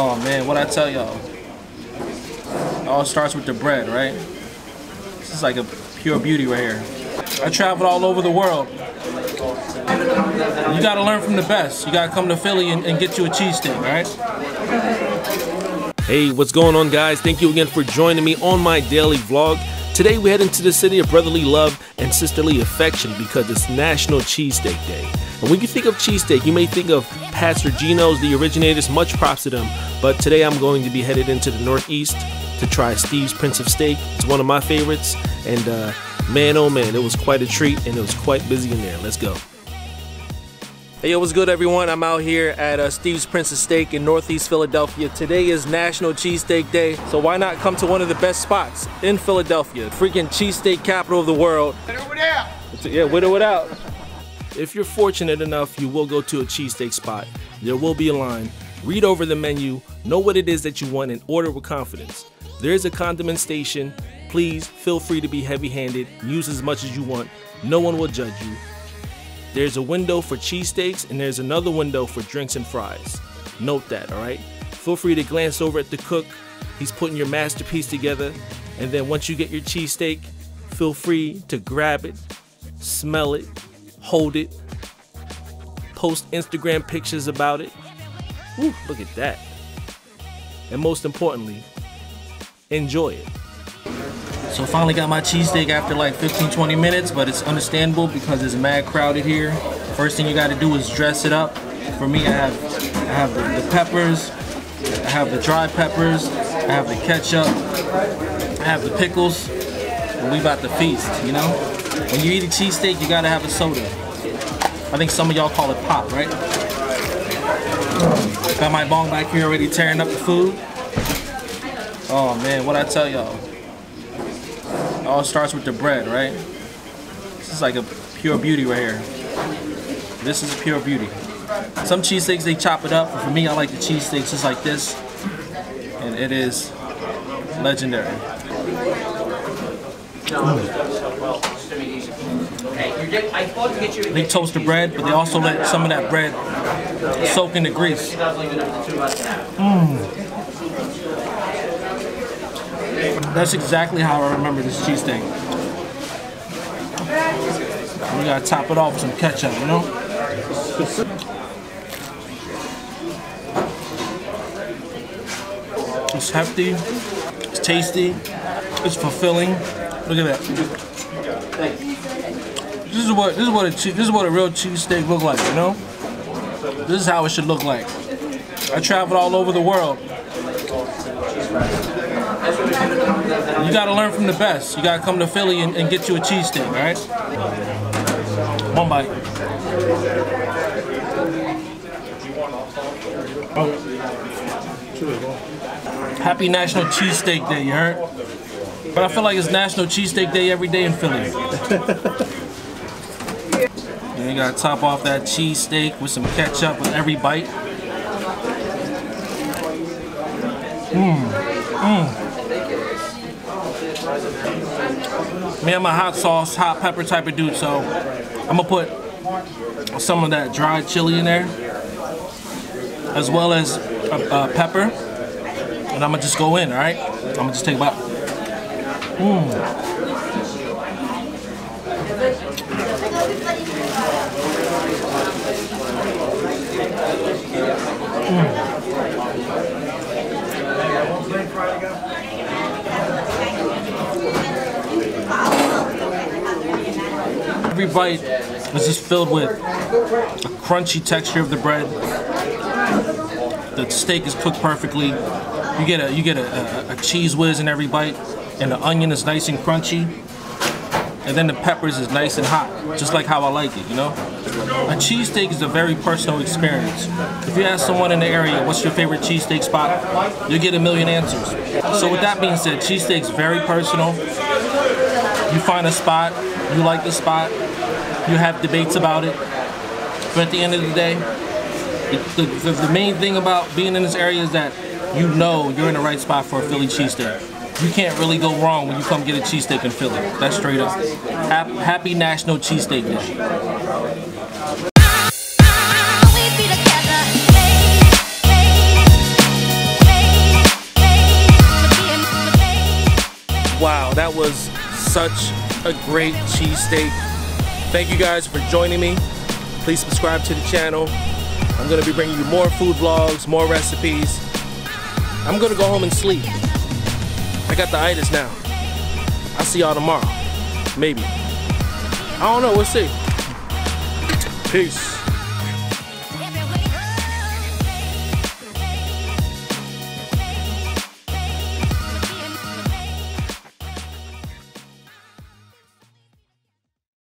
Oh man, what I tell y'all? It all starts with the bread, right? This is like a pure beauty right here. I traveled all over the world. You gotta learn from the best. You gotta come to Philly and, and get you a cheesesteak, right? Hey, what's going on, guys? Thank you again for joining me on my daily vlog. Today, we head into the city of brotherly love and sisterly affection because it's National Cheesesteak Day. And when you think of cheesesteak, you may think of Pat's or Geno's, the originators. Much props to them. But today, I'm going to be headed into the Northeast to try Steve's Prince of Steak. It's one of my favorites. And uh, man, oh man, it was quite a treat and it was quite busy in there. Let's go. Hey, yo, what's good, everyone? I'm out here at uh, Steve's Prince of Steak in Northeast Philadelphia. Today is National Cheesesteak Day, so why not come to one of the best spots in Philadelphia? Freaking cheesesteak capital of the world. Widow it out. Yeah, widow it out. If you're fortunate enough, you will go to a cheesesteak spot. There will be a line. Read over the menu, know what it is that you want, and order with confidence. There is a condiment station. Please feel free to be heavy handed, use as much as you want. No one will judge you. There's a window for cheesesteaks and there's another window for drinks and fries. Note that, alright? Feel free to glance over at the cook. He's putting your masterpiece together. And then once you get your cheesesteak, feel free to grab it, smell it, hold it, post Instagram pictures about it. Woo, look at that. And most importantly, enjoy it. So finally got my cheesesteak after like 15, 20 minutes, but it's understandable because it's mad crowded here. First thing you gotta do is dress it up. For me, I have I have the, the peppers, I have the dry peppers, I have the ketchup, I have the pickles, and we about to feast, you know? When you eat a cheesesteak, you gotta have a soda. I think some of y'all call it pop, right? Got my bong back here already tearing up the food. Oh man, what I tell y'all? It all starts with the bread, right? This is like a pure beauty right here. This is a pure beauty. Some cheesesteaks, they chop it up. But for me, I like the cheesesteaks just like this. And it is legendary. They toast the bread, but they also let some of that bread soak in the grease. Mm. That's exactly how I remember this cheesesteak. We gotta top it off with some ketchup, you know? It's hefty, it's tasty, it's fulfilling. Look at that. This is what this is what a this is what a real cheesesteak look like, you know? This is how it should look like. I traveled all over the world. You gotta learn from the best. You gotta come to Philly and, and get you a cheesesteak, alright? One bite. Happy National Cheesesteak Day, you heard? But I feel like it's National Cheesesteak Day every day in Philly. and you gotta top off that cheesesteak with some ketchup with every bite. Mmm. Mmm. Me, I'm a hot sauce, hot pepper type of dude, so I'm gonna put some of that dried chili in there, as well as a, a pepper, and I'm gonna just go in, all right? I'm gonna just take about. Mmm. Mm. Every bite is just filled with a crunchy texture of the bread. The steak is cooked perfectly. You get a you get a, a, a Cheez Whiz in every bite, and the onion is nice and crunchy. And then the peppers is nice and hot, just like how I like it, you know? A cheesesteak is a very personal experience. If you ask someone in the area, what's your favorite cheesesteak spot, you'll get a million answers. So with that being said, cheesesteak's very personal. You find a spot, you like the spot, you have debates about it. But at the end of the day, the, the, the main thing about being in this area is that you know you're in the right spot for a Philly cheesesteak you can't really go wrong when you come get a cheesesteak in Philly. That's straight up. Happy National Cheesesteak Day. Wow, that was such a great cheesesteak Thank you guys for joining me. Please subscribe to the channel. I'm gonna be bringing you more food vlogs, more recipes. I'm gonna go home and sleep. I got the itis now. I'll see y'all tomorrow. Maybe. I don't know, we'll see. Peace.